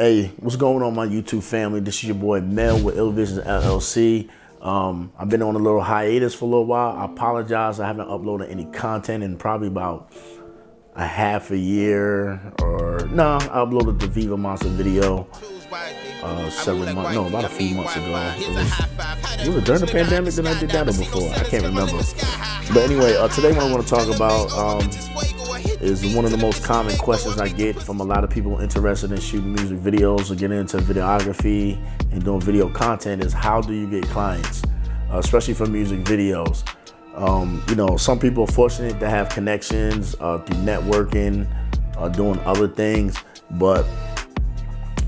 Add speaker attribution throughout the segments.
Speaker 1: Hey, what's going on, my YouTube family? This is your boy Mel with Ill Visions LLC. Um, I've been on a little hiatus for a little while. I apologize. I haven't uploaded any content in probably about a half a year or no, I uploaded the Viva Monster video uh, several months, no, about a few months ago. It was, was during the pandemic that I did that or before? I can't remember. But anyway, uh, today what I want to talk about um, is one of the most common questions I get from a lot of people interested in shooting music videos or getting into videography and doing video content is how do you get clients, uh, especially for music videos. Um, you know, some people are fortunate to have connections uh, through networking, uh, doing other things, but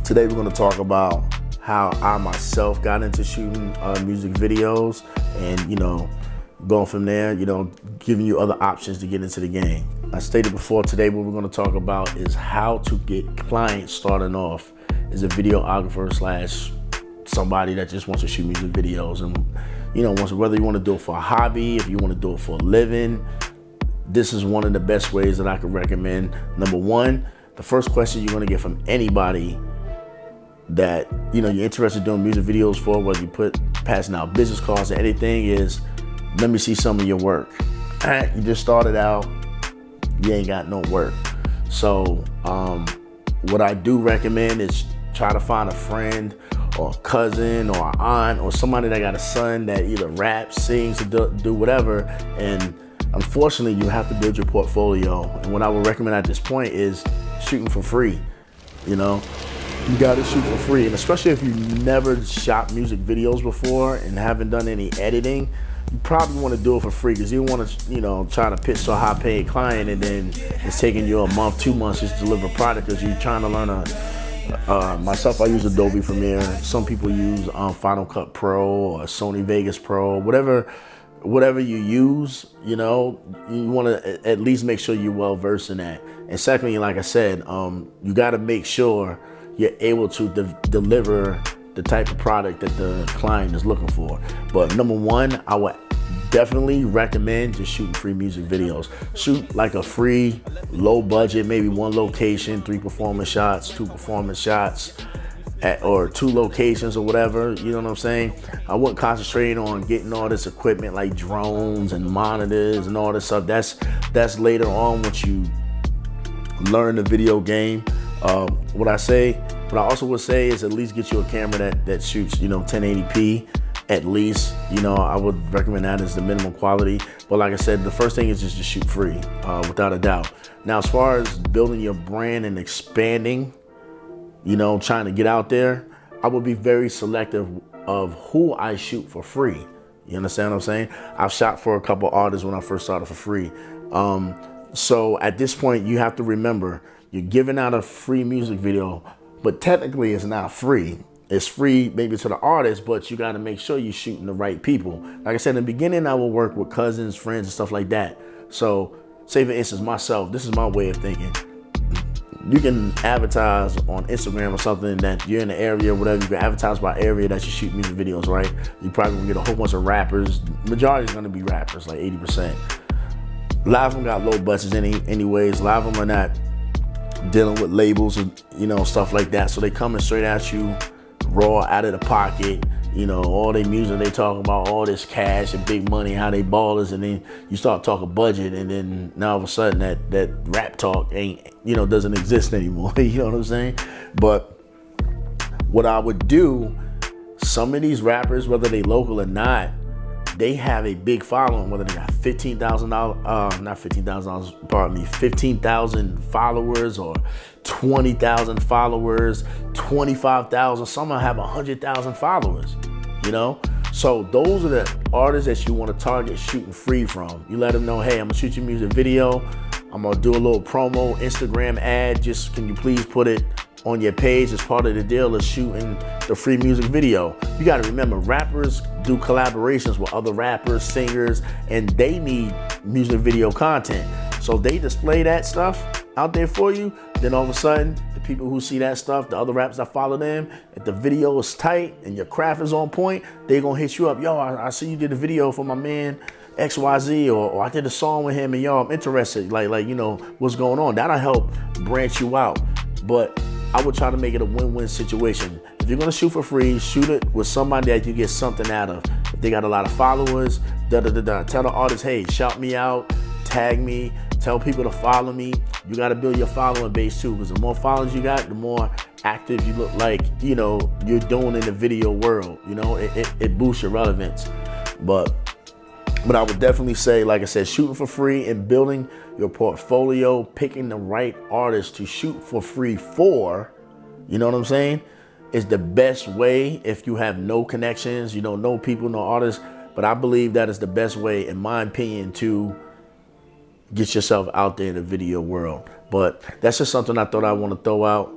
Speaker 1: today we're going to talk about how I myself got into shooting uh, music videos and, you know, going from there, you know, giving you other options to get into the game. I stated before today what we're going to talk about is how to get clients starting off as a videographer slash somebody that just wants to shoot music videos and you know whether you want to do it for a hobby if you want to do it for a living this is one of the best ways that I could recommend. Number one the first question you're going to get from anybody that you know you're interested in doing music videos for whether you put passing out business cards or anything is let me see some of your work. You just started out you ain't got no work. So um, what I do recommend is try to find a friend or a cousin or an aunt or somebody that got a son that either raps, sings, do, do whatever. And unfortunately, you have to build your portfolio. And what I would recommend at this point is shooting for free. You know, you got to shoot for free. And especially if you never shot music videos before and haven't done any editing, you probably want to do it for free because you want to, you know, try to pitch to a high paid client and then it's taking you a month, two months just to deliver product because you're trying to learn a, uh, myself, I use Adobe Premiere. Some people use um, Final Cut Pro or Sony Vegas Pro, whatever, whatever you use. You know, you want to at least make sure you're well versed in that. And secondly, like I said, um, you got to make sure you're able to de deliver the type of product that the client is looking for. But number one, I would definitely recommend just shooting free music videos. Shoot like a free, low budget, maybe one location, three performance shots, two performance shots, at, or two locations or whatever. You know what I'm saying? I wouldn't concentrate on getting all this equipment like drones and monitors and all this stuff. That's that's later on once you learn the video game. Um, what I say, what I also would say is at least get you a camera that that shoots, you know, 1080p at least. You know, I would recommend that as the minimum quality. But like I said, the first thing is just to shoot free, uh, without a doubt. Now, as far as building your brand and expanding, you know, trying to get out there, I would be very selective of who I shoot for free. You understand what I'm saying? I've shot for a couple artists when I first started for free. Um, so at this point, you have to remember you're giving out a free music video, but technically it's not free. It's free maybe to the artist, but you got to make sure you're shooting the right people. Like I said in the beginning, I will work with cousins, friends, and stuff like that. So, say for instance, myself, this is my way of thinking. You can advertise on Instagram or something that you're in the area or whatever. You can advertise by area that you shoot music videos, right? You probably get a whole bunch of rappers. Majority is gonna be rappers, like 80%. A lot of them got low budgets any, anyways. A lot of them are not dealing with labels and you know stuff like that. So they coming straight at you, raw out of the pocket. You know, all they music they talking about all this cash and big money, how they ballers, and then you start talking budget, and then now all of a sudden that that rap talk ain't you know doesn't exist anymore. you know what I'm saying? But what I would do, some of these rappers, whether they local or not, they have a big following, whether they got $15,000, uh, not $15,000, pardon me, 15,000 followers or 20,000 followers, 25,000, some of have 100,000 followers, you know? So those are the artists that you want to target shooting free from. You let them know, hey, I'm gonna shoot your music video. I'm gonna do a little promo Instagram ad. Just can you please put it on your page as part of the deal of shooting the free music video. You got to remember, rappers do collaborations with other rappers, singers, and they need music video content. So they display that stuff out there for you. Then all of a sudden, the people who see that stuff, the other rappers that follow them, if the video is tight and your craft is on point, they gonna hit you up. Yo, I, I see you did a video for my man XYZ or, or I did a song with him and y'all, I'm interested. Like, like, you know, what's going on. That'll help branch you out. But I would try to make it a win-win situation. If you're gonna shoot for free, shoot it with somebody that you get something out of. If they got a lot of followers, da da da da. Tell the artist, hey, shout me out, tag me, tell people to follow me. You got to build your following base too, because the more followers you got, the more active you look like you know you're doing in the video world. You know, it, it, it boosts your relevance. But but I would definitely say, like I said, shooting for free and building your portfolio, picking the right artist to shoot for free for, you know what I'm saying, is the best way if you have no connections, you don't know people, no artists. But I believe that is the best way, in my opinion, to get yourself out there in the video world. But that's just something I thought I want to throw out.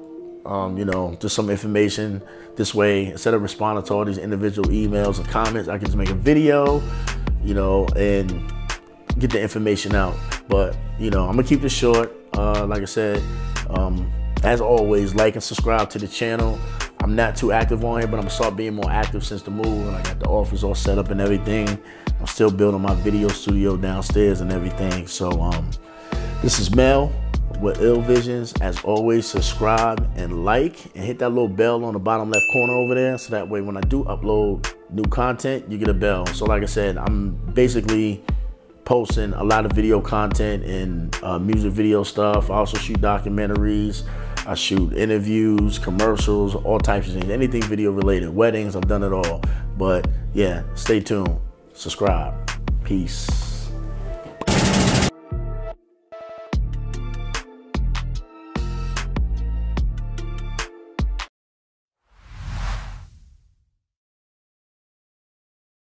Speaker 1: Um, you know, just some information. This way, instead of responding to all these individual emails and comments, I can just make a video, you know, and get the information out. But, you know, I'm going to keep this short. Uh, like I said, um, as always, like and subscribe to the channel. I'm not too active on here, but I'm gonna start being more active since the move. And I got the office all set up and everything. I'm still building my video studio downstairs and everything. So um, this is Mel with Ill Visions. As always, subscribe and like and hit that little bell on the bottom left corner over there. So that way when I do upload new content, you get a bell. So like I said, I'm basically posting a lot of video content and uh, music video stuff. I also shoot documentaries. I shoot interviews, commercials, all types of things, anything video related, weddings, I've done it all. But yeah, stay tuned, subscribe. Peace.